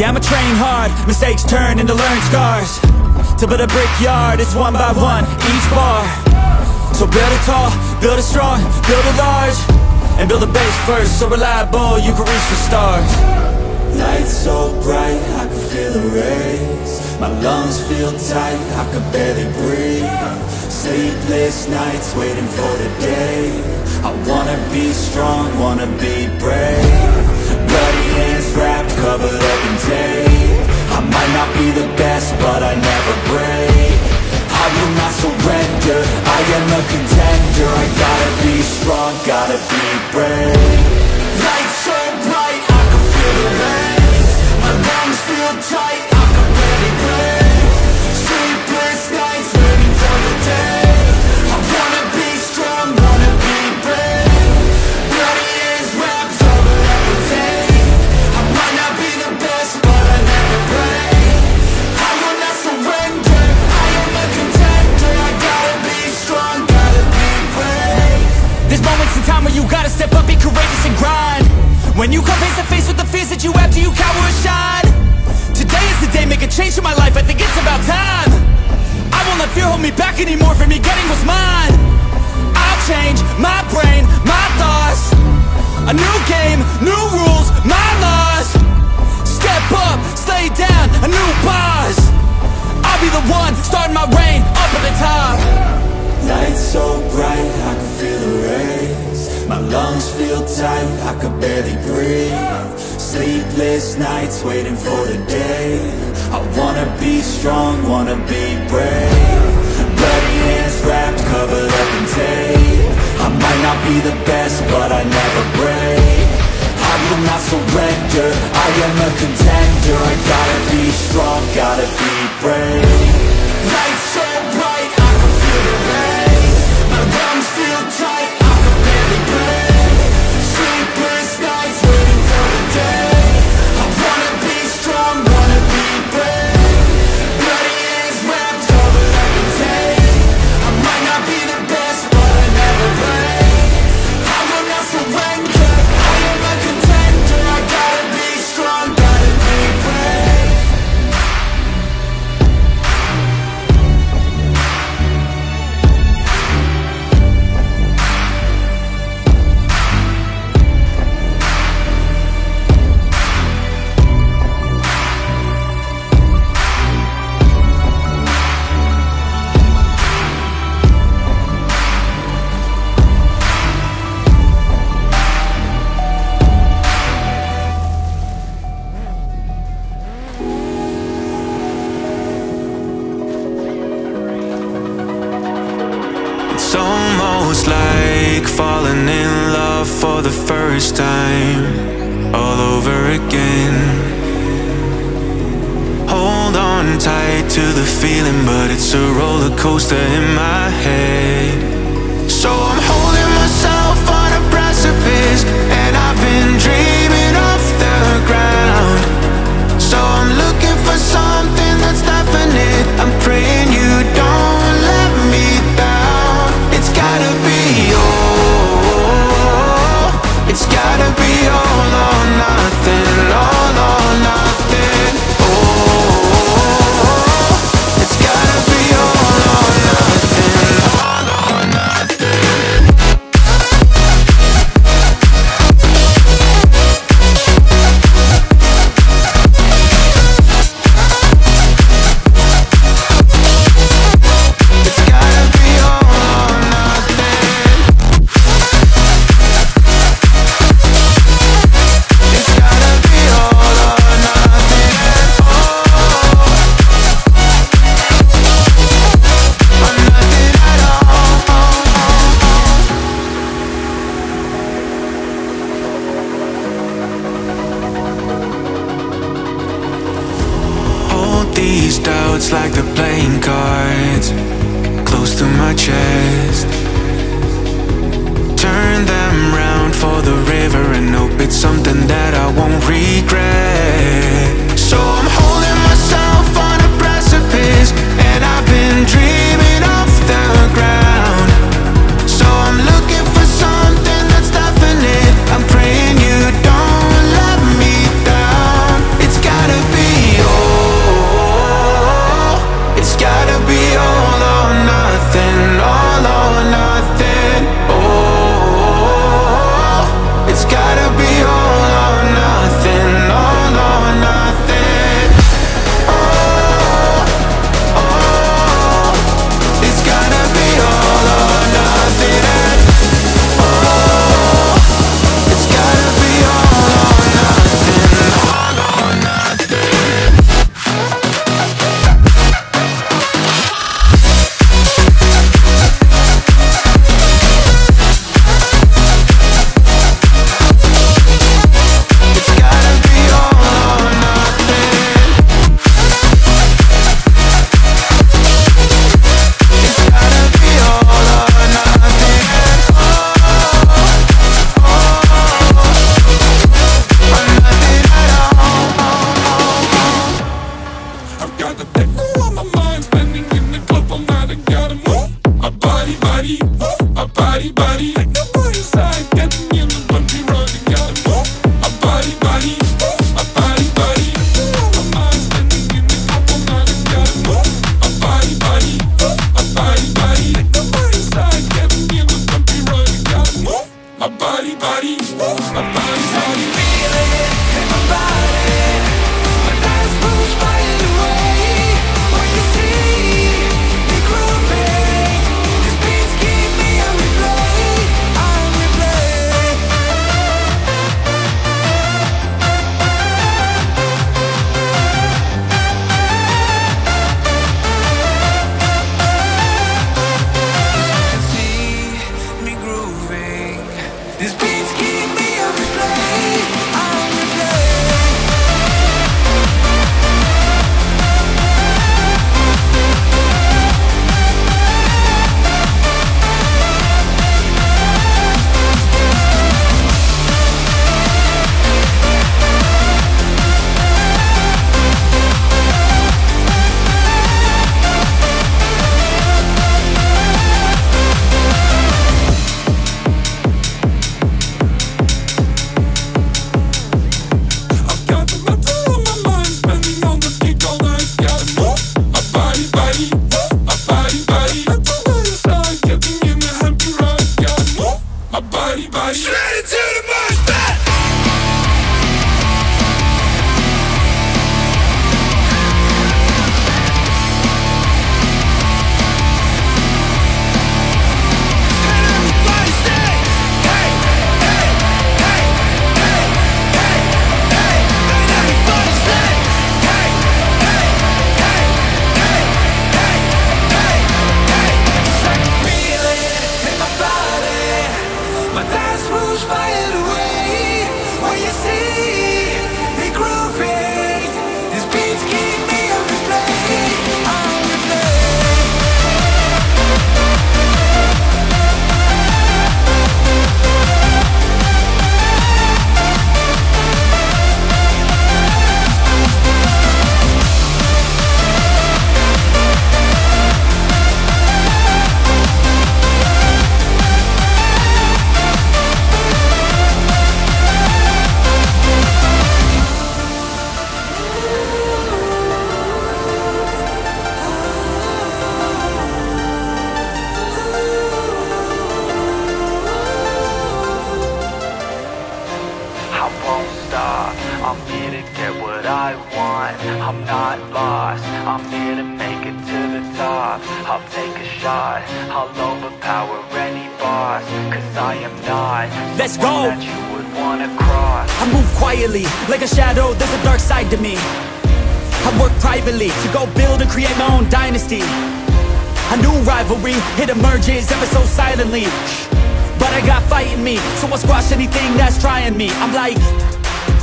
Yeah, I'ma train hard, mistakes turn into learned scars. To build a brickyard, it's one by one, each bar. So build it tall, build it strong, build it large. And build a base first, so reliable you can reach the stars. Lights so bright, I can feel the rays. My lungs feel tight, I can barely breathe. Sleepless nights waiting for the day. I wanna be strong, wanna be brave not be the best, but I never break. I will not surrender, I am a contender. I gotta be strong, gotta be brave in my life, I think it's about time. I won't let fear hold me back anymore from me getting what's mine. I'll change my brain, my thoughts. A new game, new rules, my laws. Step up, slay down, a new boss. I'll be the one, starting my reign, up at the top. Lights so bright, I can feel the rays. My lungs feel tight, I could barely breathe. Sleepless nights waiting for the day I wanna be strong, wanna be brave. Bloody hands wrapped, covered up in tape. I might not be the best, but I never break. I will not surrender, I am a contender again. Hold on tight to the feeling, but it's a roller coaster in my head. So I'm holding myself on a precipice, and I've been dreaming off the ground. So I'm looking for something that's definite. I'm praying doubts like the playing cards close to my chest. Turn them round for the river and hope it's something that I won't regret. got the techno on my mind. In the club I gotta move. Body, body, My body, body. Techno on Getting in the gotta move. Body, body, body, body. Techno on my mind. In the club move. Body, body, body, body. Getting in the gotta move. Body, body, body, body. Feeling my body, body. Straight into the I'm not lost. I'm here to make it to the top. I'll take a shot. I'll overpower any boss. Cause I am not Let's go. that you would wanna cross. I move quietly, like a shadow, there's a dark side to me I work privately, to go build and create my own dynasty A new rivalry, it emerges ever so silently But I got fight in me, so I'll squash anything that's trying me I'm like,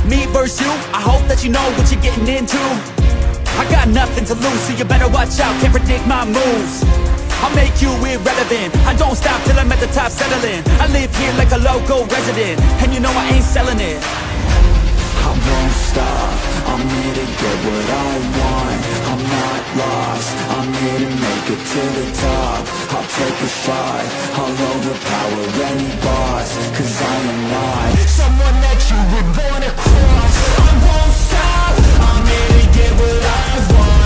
me versus you, I hope that you know what you're getting into I got nothing to lose, so you better watch out, can't predict my moves. I'll make you irrelevant. I don't stop till I'm at the top settling. I live here like a local resident And you know I ain't selling it. I won't stop, I'm here to get what I want. I'm not lost, I'm here to make it to the top. I'll take a shot, I'll overpower any boss Cause I am not. Someone that you would wanna cross. I won't stop, I'm here to get what I want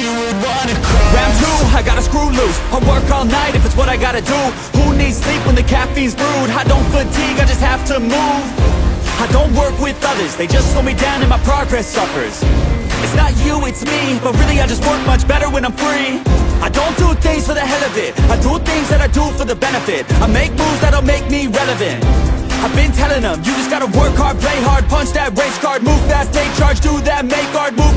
you would wanna cross Round two, I gotta screw loose. I work all night if it's what I gotta do. Who needs sleep when the caffeine's brewed? I don't fatigue, I just have to move. I don't work with others, they just slow me down and my progress suffers. It's not you, it's me, but really I just work much better when I'm free. I don't do things for the hell of it. I do things that I do for the benefit. I make moves that'll make me relevant. I've been telling them, you just gotta work hard, play hard Punch that race card, move fast, take charge Do that, make art, move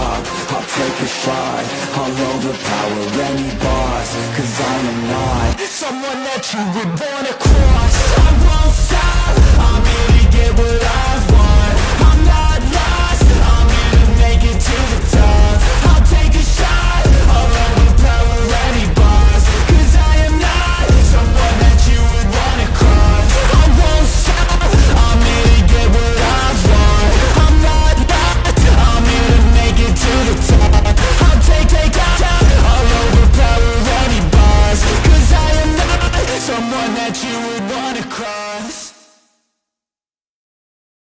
take a shot I'll overpower any boss Cause I am not someone that you would wanna cross. I won't stop. I'm here to get what I want